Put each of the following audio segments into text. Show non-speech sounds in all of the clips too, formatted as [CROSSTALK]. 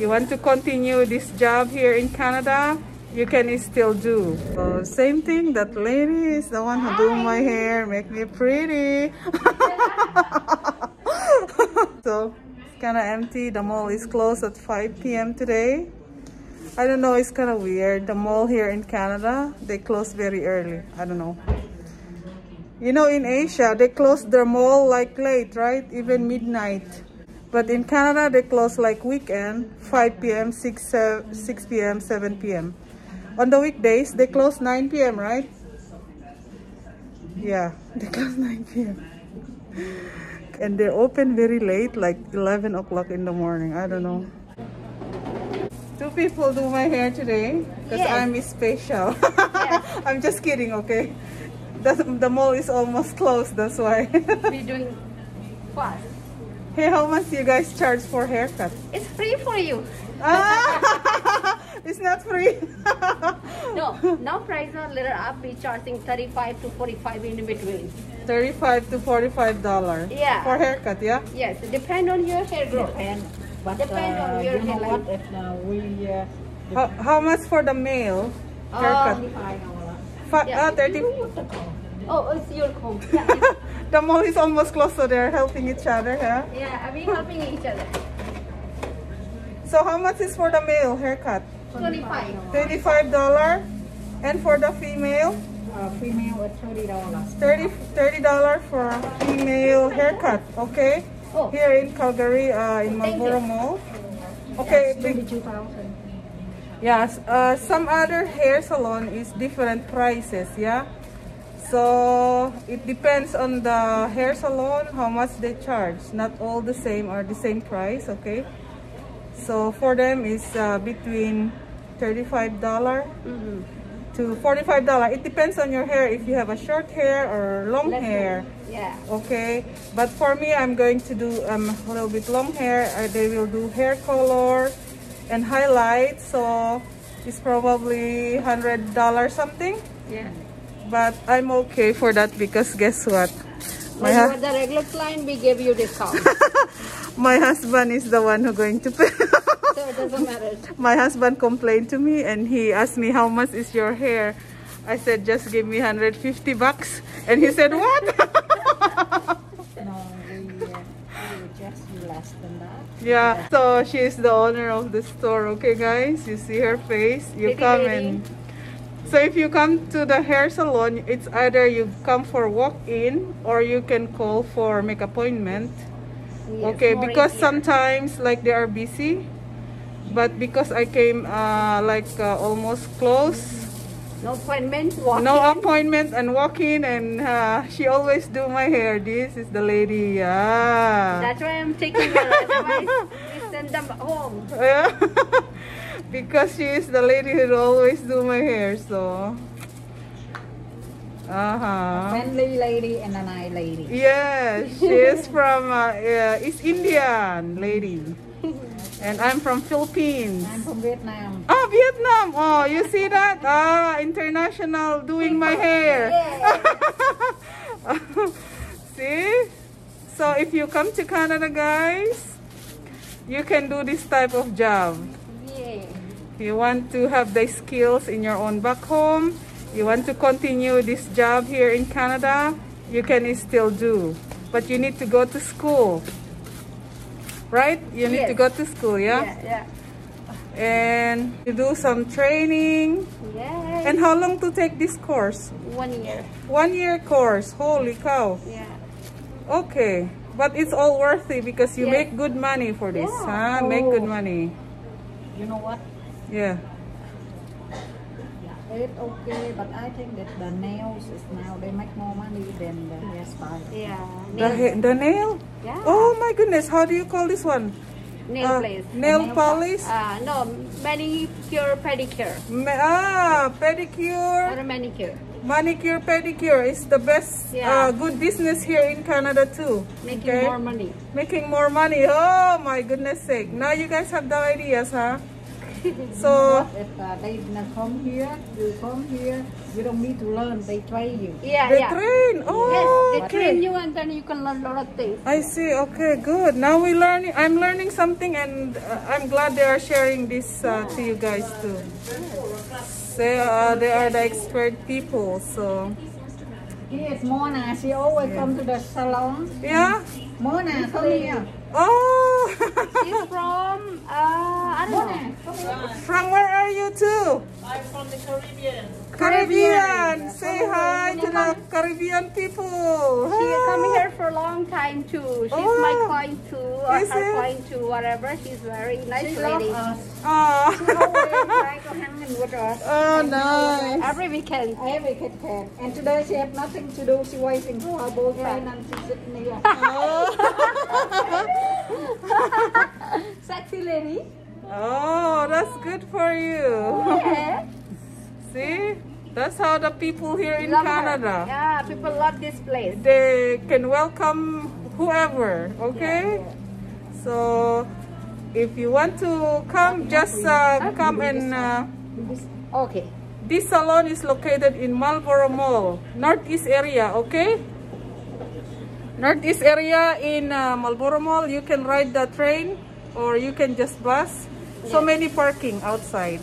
you want to continue this job here in Canada, you can still do. So same thing, that lady is the one who do my hair, make me pretty. [LAUGHS] so it's kind of empty. The mall is closed at 5 p.m. today. I don't know, it's kind of weird. The mall here in Canada, they close very early. I don't know. You know, in Asia, they close their mall like late, right? Even midnight. But in Canada, they close like weekend, 5 p.m., 6, uh, 6 p.m., 7 p.m. On the weekdays, they close 9 p.m., right? Yeah, [LAUGHS] they close 9 p.m. And they open very late, like 11 o'clock in the morning. I don't know. Two people do my hair today because Yes. I'm special. [LAUGHS] Yes. I'm just kidding, okay? The, the mall is almost closed, that's why. We're doing [LAUGHS] fast. Hey, how much do you guys charge for haircut? It's free for you. Ah, [LAUGHS] it's not free. [LAUGHS] No, now price are little up. We charging 35 to 45 in between. 35 to 45 dollars. Yeah. For haircut, yeah? Yes, depend on your hair growth. Depend. But Depend on uh, your you know hairline. what? If uh, we uh, How, how much for the male haircut? Um, Fi- yeah. ah, 30. Oh, it's your comb. [LAUGHS] Yeah, it's- the mall is almost closed, so they're helping each other, yeah? yeah, we helping each other. So how much is for the male haircut? 25. $25. And for the female? uh, female at thirty dollars. 30 $30 for female haircut, okay? Oh. Here in Calgary, uh, in Thank Marlborough you. Mall. Okay, big, Twenty-two thousand. Yes, uh, some other hair salon is different prices, yeah? So, it depends on the hair salon, how much they charge. Not all the same or the same price, okay? So, for them is uh, between $35 Mm-hmm. to $45. It depends on your hair, if you have a short hair or long Less hair. Yeah. Okay, but for me, I'm going to do um, a little bit long hair. Uh, they will do hair color and highlight, so it's probably hundred dollars something. Yeah. But I'm okay for that because guess what? My When you hu- are the regular client, we give you discount. [LAUGHS] my husband is the one who going to pay. [LAUGHS] so it doesn't matter. [LAUGHS] my husband complained to me and he asked me how much is your hair. I said just give me 150 bucks, and he said what? No, we uh, just less than that. Yeah, so she's the owner of the store. Okay, guys, you see her face. You Pretty come lady. and so if you come to the hair salon, it's either you come for walk-in or you can call for make appointment. Yes, okay, because easier. sometimes like they are busy, but because I came uh, like uh, almost close, No appointment, walk no in. appointment and walk in, and uh, she always do my hair. This is the lady. Yeah. That's why I'm taking your advice. We send them home. [LAUGHS] Yeah. [LAUGHS] because she is the lady who always do my hair, so. Uh-huh. Friendly lady and an eye lady. Yes, [LAUGHS] she is from uh, uh, East Indian lady. [LAUGHS] And I'm from Philippines. I'm from Vietnam. Ah, Vietnam. Oh, you see that? Ah, international doing my hair. [LAUGHS] see? So if you come to Canada, guys, you can do this type of job. You want to have the skills in your own back home. You want to continue this job here in Canada. You can still do. But you need to go to school. Right? You need to go to school, yeah? Yeah. yeah. And you do some training. Yeah. And how long to take this course? one year. One year course. Holy cow. Yeah. Okay. But it's all worthy because you Yes. make good money for this. Yeah. Huh? Make good Oh. money. You know what? Yeah. It's okay, but I think that the nails is now they make more money than the hairstyle. Yeah. The, Nail, the nail? yeah. Oh my goodness, how do you call this one? nail Uh, place. Nail Nail polish? Uh, no, manicure, pedicure. Ma- ah, Or pedicure, a manicure. manicure, pedicure is the best uh, Yeah. good business here in Canada too. Making okay? more money. Making more money. Oh my goodness sake. Now you guys have the ideas, huh? So If uh, they not come here, you come here, you don't need to learn, they train you. Yeah, they yeah. train. Yes, Oh, they train you and then you can learn a lot of things. I see. Okay, good. Now we learning. I'm learning something, and uh, I'm glad they are sharing this uh, to you guys too. They uh, they are the expert people. So Here's Mona, she always come to the salon. yeah. Mona, come here. Oh, She's from, uh, I don't know. Mona, come here. from where are you too? I'm from the Caribbean. Caribbean. Say hi to the Caribbean people. She's Hi. come here for a long time too. She's Oh. my client too, or Is her it? client too, whatever. She's very nice She love lady. us. Ah. She always try to hang in with us. oh, nice. Every weekend. Every kid can. And today she have nothing to do. She waiting for her boyfriend and she sitting here. [LAUGHS] [LAUGHS] [LAUGHS] Sexy lady. Oh, that's good for you. Yeah. [LAUGHS] See, that's how the people here in Love her. Canada. Yeah, people love this place. they can welcome whoever okay so if you want to come just uh, come and uh, Okay. this salon is located in Marlborough Mall northeast area okay northeast area in uh, Marlborough Mall you can ride the train or you can just bus so many parking outside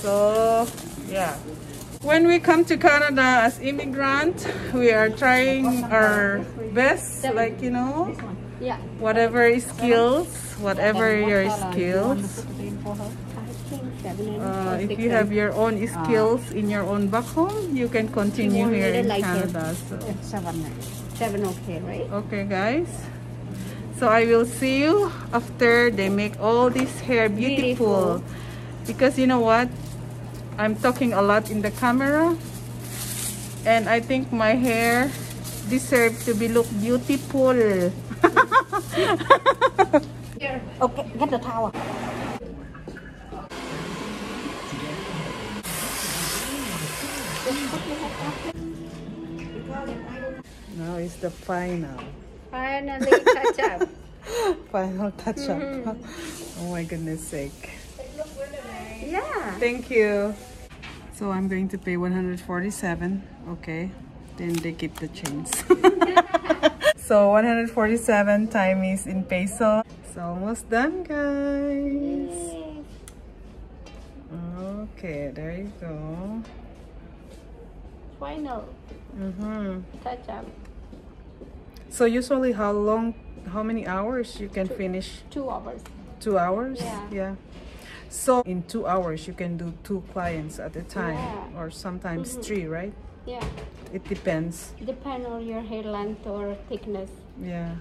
so yeah when we come to Canada as immigrant, we are trying our best, like you know, Yeah. whatever skills, whatever your skills. I think seven and Uh, if you have your own skills in your own back home, you can continue here in really like it. Canada. So. It's seven. seven okay, right? Okay, guys. So I will see you after they make all this hair beautiful. Because you know what? I'm talking a lot in the camera. And I think my hair deserves to be look beautiful. Here. [LAUGHS] Okay, get the towel. [LAUGHS] now is the final. Finally touch up. [LAUGHS] Final touch up. Mm-hmm. oh my goodness sake. Yeah. Thank you. So I'm going to pay 147. Okay. Then they keep the change. [LAUGHS] so 147 time is in peso. It's almost done, guys. Okay, there you go. Final Mm-hmm. touch up. So usually how long, how many hours you can finish? Two hours. Two hours? Yeah. yeah. So in two hours you can do two clients at a time Yeah. or sometimes Mhm. three, right? Yeah. It depends. Depend on your hair length or thickness. Yeah.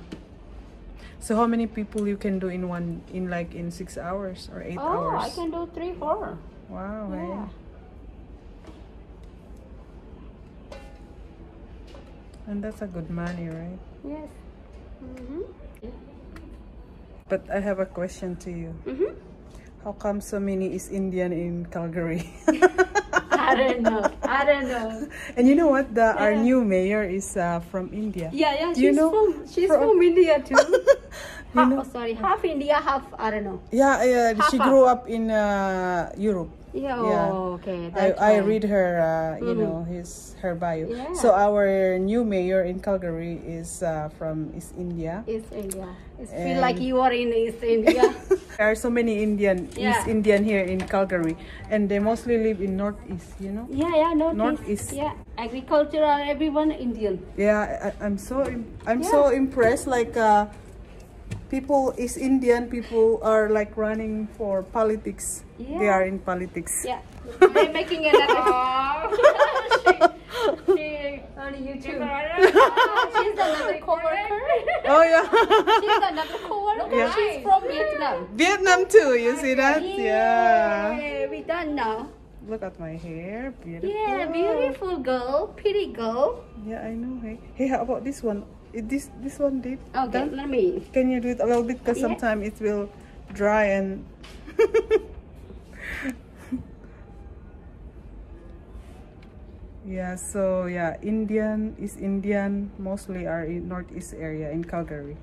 So how many people you can do in one in like in six hours or eight oh, hours? Oh, I can do three, four. Wow. Yeah. And that's a good money, right? Yes. Mm-hmm. But I have a question to you. Mm-hmm. How come so many is Indian in Calgary? [LAUGHS] I don't know. I don't know. [LAUGHS] and you know what? The our new mayor is uh, from India. Yeah, yeah. Do you She's know from she's from- from, India [LAUGHS] too. Half, know- oh, sorry, half India, half I don't know. Yeah, yeah. She Papa. grew up in uh, Europe. Yeah. Yeah. Oh, okay. I, I read her, uh, you Mhm. know, his her bio. Yeah. So our new mayor in Calgary is uh, from East India. East India. It feel like you are in East India. [LAUGHS] There are so many Indian Yeah. East Indian here in Calgary, and they mostly live in Northeast. You know. yeah, yeah. Northeast. Northeast. Yeah. Agriculture and everyone Indian. Yeah, I, I'm so im- I'm so impressed. Like uh, people is Indian people are like running for politics. They are in politics. Yeah. [LAUGHS] They're making another. [LAUGHS] she, she on YouTube. she's [LAUGHS] another coworker. Oh yeah. she's another coworker. Yeah. She's from Vietnam. Vietnam too. You see that? Yeah. Yeah, we done now. Look at my hair. Beautiful. Yeah, beautiful girl, pretty girl. Yeah, I know. Hey, hey, how about this one? Is this this one deep? Okay, Done? let me. Can you do it a little bit? Because Yeah. sometimes it will dry and. [LAUGHS] yeah. So yeah, Indian is Indian. Mostly are in northeast area in Calgary.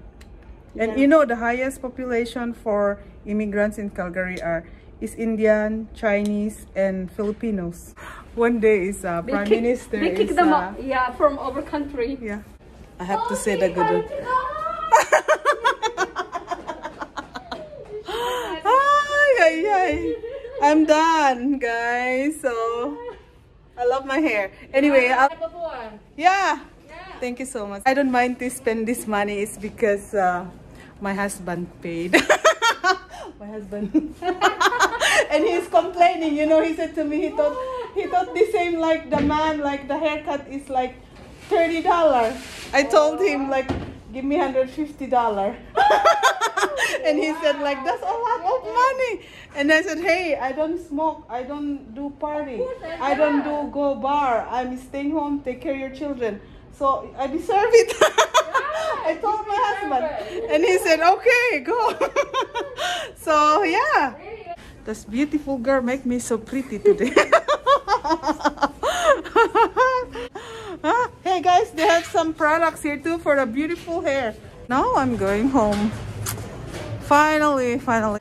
And Yeah. you know the highest population for immigrants in Calgary are is Indian, Chinese, and Filipinos. One day is uh, They Prime kick- Minister They kick is, them uh, out. Yeah, from over country. Yeah. I have to say that good one. [LAUGHS] ay, ay, ay. I'm done, guys. So, I love my hair. Anyway, I'll, yeah. Thank you so much. I don't mind to spend this money. It's because uh, my husband paid. [LAUGHS] my husband. [LAUGHS] and he's complaining. You know, he said to me, he thought he thought the same like the man, like the haircut is like thirty dollars. I told him like, give me hundred fifty dollar. [LAUGHS] and he said like that's a lot of money. And I said, hey, I don't smoke. I don't do party. I don't do go bar. I'm staying home, take care of your children. So I deserve it. [LAUGHS] I told my husband, [LAUGHS] and he said, okay, go. so yeah, this beautiful girl make me so pretty today. Huh? Hey guys, they have some products here too for the beautiful hair. Now I'm going home. Finally, finally.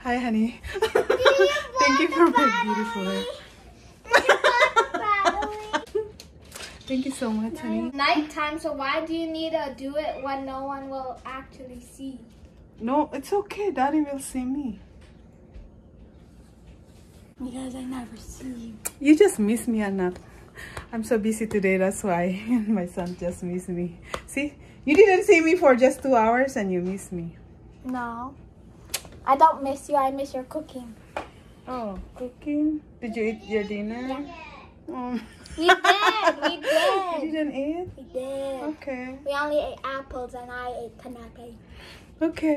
Hi, honey. [LAUGHS] Thank you for my beautiful hair. [LAUGHS] Thank you so much, honey. nighttime, so why do you need to do it when no one will actually see? No, it's okay. Daddy will see me. Because I never see you. You just miss me, Anak. [LAUGHS] I'm so busy today, that's why [LAUGHS] my son just missed me. See, you didn't see me for just two hours and you miss me. No. I don't miss you, I miss your cooking. Oh, cooking? Did you eat your dinner? Oh, We did, we [LAUGHS] you did. didn't eat? We did. Okay. We only ate apples and I ate canapé. Okay.